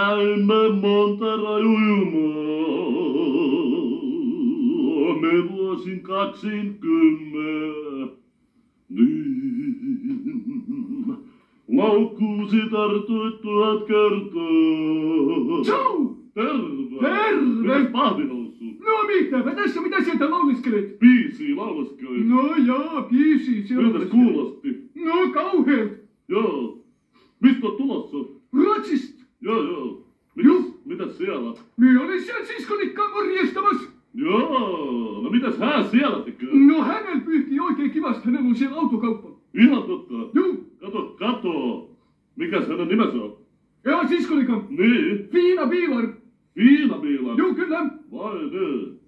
Käymme Monterajujmaa. Me vuosin kaksikymmentä. Niin. Laukkuusi tartuit tuhat kertaa. Ciao! Terve! Terve! Mitäs pahvi noussut? No mitäpä tässä, mitä sieltä lauliskelet? Biisi lauleskelit. No joo, biisi, se Miltäs kuulosti? No kauheet. Joo. Mistä oot tulossa? Ruotsista. Joo, joo. Joo. Mitäs, mitäs siellä? Minä olin siellä siskonikkaan morjestamassa. Joo. No mitäs hän siellä tekee? No hänellä pyyhki oikein kivasti, hänellä on siellä autokauppa. Ihan totta. Joo. Kato, kato. Mikäs hänen nimensä on? Ja siskonikan. Niin. Fiina Biilar. Viina Miilan. Joo, kyllä. Vai niin.